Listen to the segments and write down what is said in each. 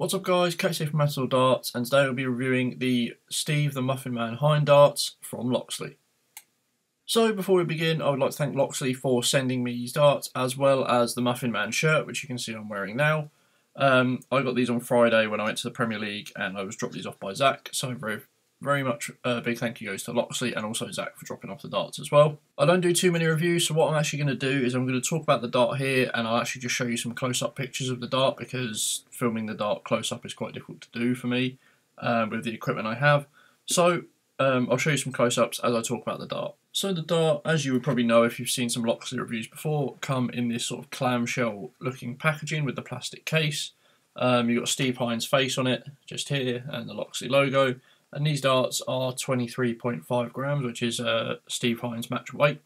What's up guys, KC from Matador Darts and today we'll be reviewing the Steve the Muffin Man Hine darts from Loxley. So before we begin I would like to thank Loxley for sending me these darts as well as the Muffin Man shirt which you can see I'm wearing now. Um, I got these on Friday when I went to the Premier League and I was dropped these off by Zach so very very much a uh, big thank you goes to Loxley and also Zach for dropping off the darts as well. I don't do too many reviews, so what I'm actually going to do is I'm going to talk about the dart here and I'll actually just show you some close-up pictures of the dart because filming the dart close-up is quite difficult to do for me um, with the equipment I have. So um, I'll show you some close-ups as I talk about the dart. So the dart, as you would probably know if you've seen some Loxley reviews before, come in this sort of clamshell looking packaging with the plastic case. Um, you've got Steve Hine's face on it, just here, and the Loxley logo. And these darts are 23.5 grams, which is uh, Steve Hines match weight.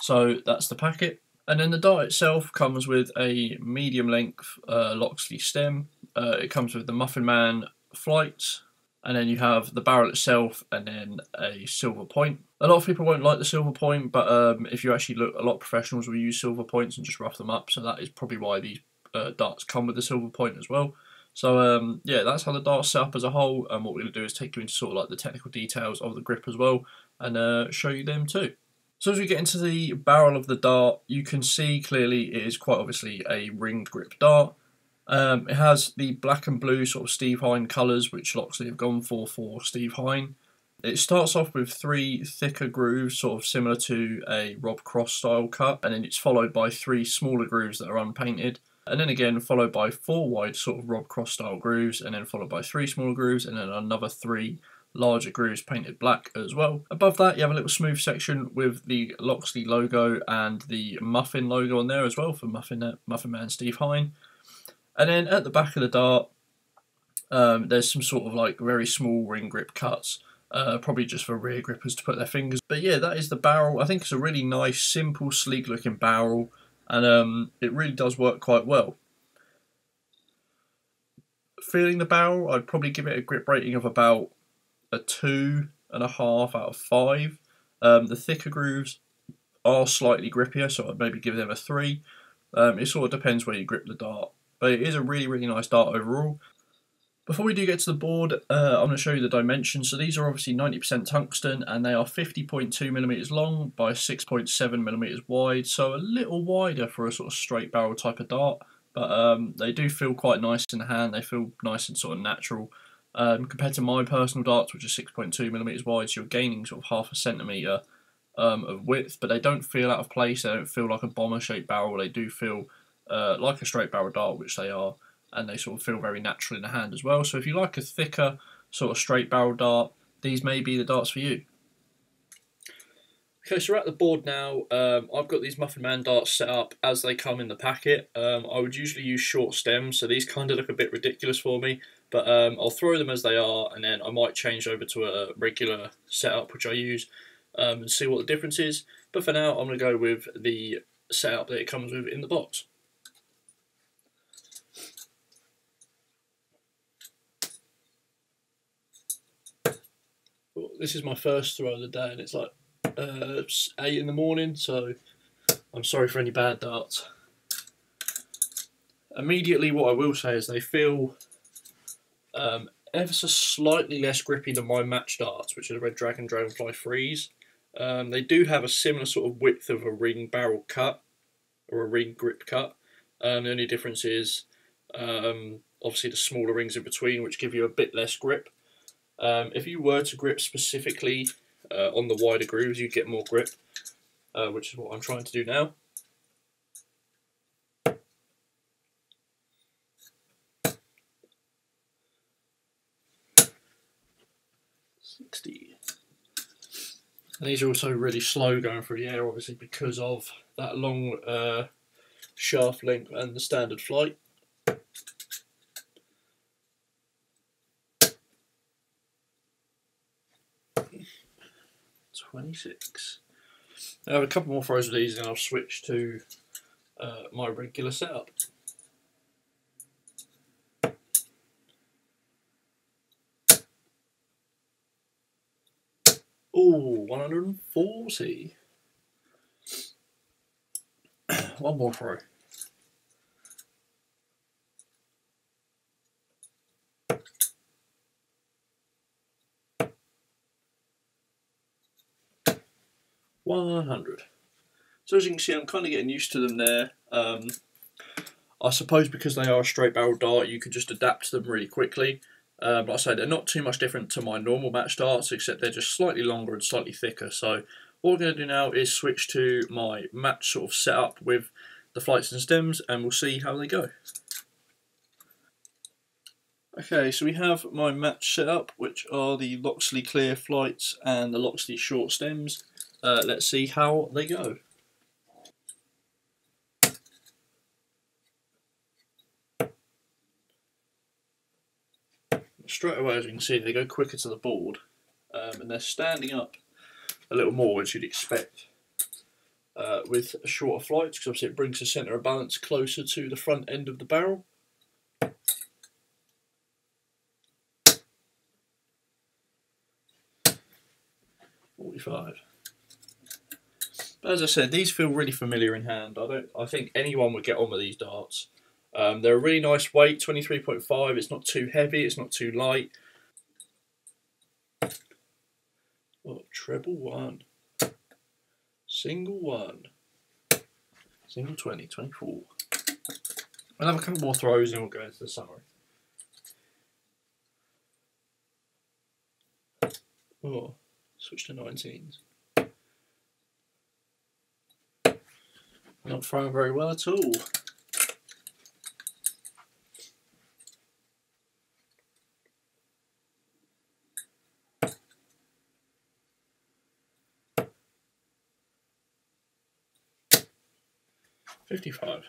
So that's the packet. And then the dart itself comes with a medium length uh, Loxley stem. Uh, it comes with the Muffin Man flights. And then you have the barrel itself and then a silver point. A lot of people won't like the silver point, but um, if you actually look, a lot of professionals will use silver points and just rough them up. So that is probably why these uh, darts come with the silver point as well. So um, yeah, that's how the dart's set up as a whole. And what we're going to do is take you into sort of like the technical details of the grip as well, and uh, show you them too. So as we get into the barrel of the dart, you can see clearly it is quite obviously a ringed grip dart. Um, it has the black and blue sort of Steve Hine colours, which Loxley have gone for for Steve Hine. It starts off with three thicker grooves, sort of similar to a Rob Cross style cut, and then it's followed by three smaller grooves that are unpainted and then again followed by four wide sort of Rob Cross style grooves and then followed by three smaller grooves and then another three larger grooves painted black as well. Above that you have a little smooth section with the Loxley logo and the Muffin logo on there as well for Muffin, Muffin Man Steve Hine. And then at the back of the dart um, there's some sort of like very small ring grip cuts. Uh, probably just for rear grippers to put their fingers. But yeah, that is the barrel. I think it's a really nice, simple, sleek looking barrel and um, it really does work quite well. Feeling the barrel, I'd probably give it a grip rating of about a two and a half out of five. Um, the thicker grooves are slightly grippier, so I'd maybe give them a three. Um, it sort of depends where you grip the dart, but it is a really, really nice dart overall. Before we do get to the board, uh, I'm going to show you the dimensions. So these are obviously 90% tungsten and they are 50.2 millimeters long by 6.7 millimeters wide. So a little wider for a sort of straight barrel type of dart. But um, they do feel quite nice in the hand. They feel nice and sort of natural. Um, compared to my personal darts, which are 6.2 millimeters wide, so you're gaining sort of half a centimeter um, of width, but they don't feel out of place. They don't feel like a bomber shaped barrel. They do feel uh, like a straight barrel dart, which they are and they sort of feel very natural in the hand as well. So if you like a thicker sort of straight barrel dart, these may be the darts for you. Okay, so we're at the board now. Um, I've got these Muffin Man darts set up as they come in the packet. Um, I would usually use short stems, so these kind of look a bit ridiculous for me. But um, I'll throw them as they are, and then I might change over to a regular setup, which I use, um, and see what the difference is. But for now, I'm going to go with the setup that it comes with in the box. This is my first throw of the day, and it's like uh, eight in the morning. So I'm sorry for any bad darts. Immediately, what I will say is they feel um, ever so slightly less grippy than my match darts, which are the Red Dragon Dragonfly Freeze. Um, they do have a similar sort of width of a ring barrel cut or a ring grip cut. Um, the only difference is um, obviously the smaller rings in between, which give you a bit less grip. Um, if you were to grip specifically uh, on the wider grooves, you'd get more grip, uh, which is what I'm trying to do now. Sixty. And these are also really slow going through the air, obviously because of that long uh, shaft length and the standard flight. 26. I have a couple more throws of these and I'll switch to uh, my regular setup. Oh, 140. One more throw. One hundred. So as you can see, I'm kind of getting used to them there. Um, I suppose because they are a straight barrel dart, you can just adapt to them really quickly. Uh, but I say they're not too much different to my normal match darts, except they're just slightly longer and slightly thicker. So what we're going to do now is switch to my match sort of setup with the flights and stems, and we'll see how they go. Okay, so we have my match set up, which are the Loxley clear flights and the Loxley short stems. Uh, let's see how they go. Straight away, as you can see, they go quicker to the board, um, and they're standing up a little more, as you'd expect. Uh, with shorter flights, because obviously it brings the centre of balance closer to the front end of the barrel. 45. But as I said, these feel really familiar in hand. I don't. I think anyone would get on with these darts. Um, they're a really nice weight, 23.5. It's not too heavy. It's not too light. Oh, treble one. Single one. Single 20, 24. I'll have a couple more throws and we'll go into the summary. Oh. Switch to 19s. Not throwing very well at all. Fifty-five.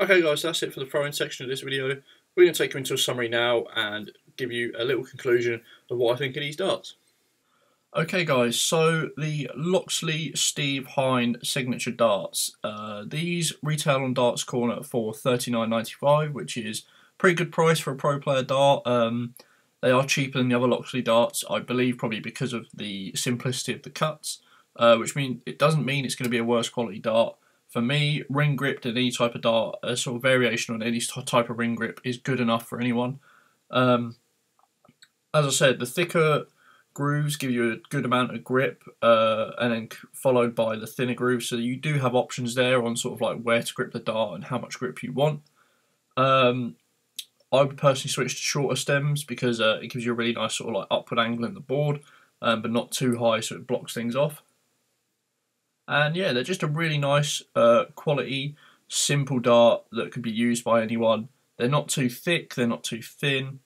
Okay guys, that's it for the throwing section of this video. We're going to take you into a summary now and give you a little conclusion of what I think of these darts. Okay guys, so the Loxley Steve Hine signature darts. Uh, these retail on Darts Corner for thirty nine ninety five, which is pretty good price for a pro player dart. Um, they are cheaper than the other Loxley darts, I believe, probably because of the simplicity of the cuts, uh, which mean it doesn't mean it's going to be a worse quality dart. For me, ring gripped in any type of dart, a sort of variation on any type of ring grip is good enough for anyone. Um, as I said, the thicker grooves give you a good amount of grip, uh, and then followed by the thinner grooves. So you do have options there on sort of like where to grip the dart and how much grip you want. Um, I would personally switch to shorter stems because uh, it gives you a really nice sort of like upward angle in the board, um, but not too high so it blocks things off. And yeah, they're just a really nice uh, quality, simple dart that could be used by anyone. They're not too thick, they're not too thin,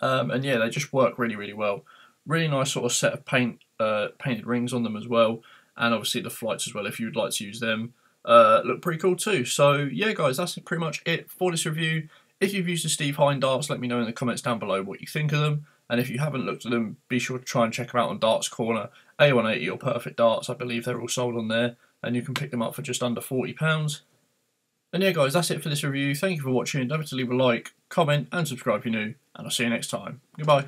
um, and yeah, they just work really, really well. Really nice sort of set of paint uh, painted rings on them as well, and obviously the flights as well if you'd like to use them. Uh, look pretty cool too. So yeah, guys, that's pretty much it for this review. If you've used the Steve Hine darts, let me know in the comments down below what you think of them. And if you haven't looked at them, be sure to try and check them out on Darts Corner. A180 or Perfect Darts, I believe they're all sold on there, and you can pick them up for just under £40. And yeah, guys, that's it for this review. Thank you for watching. Don't forget to leave a like, comment, and subscribe if you're new, and I'll see you next time. Goodbye.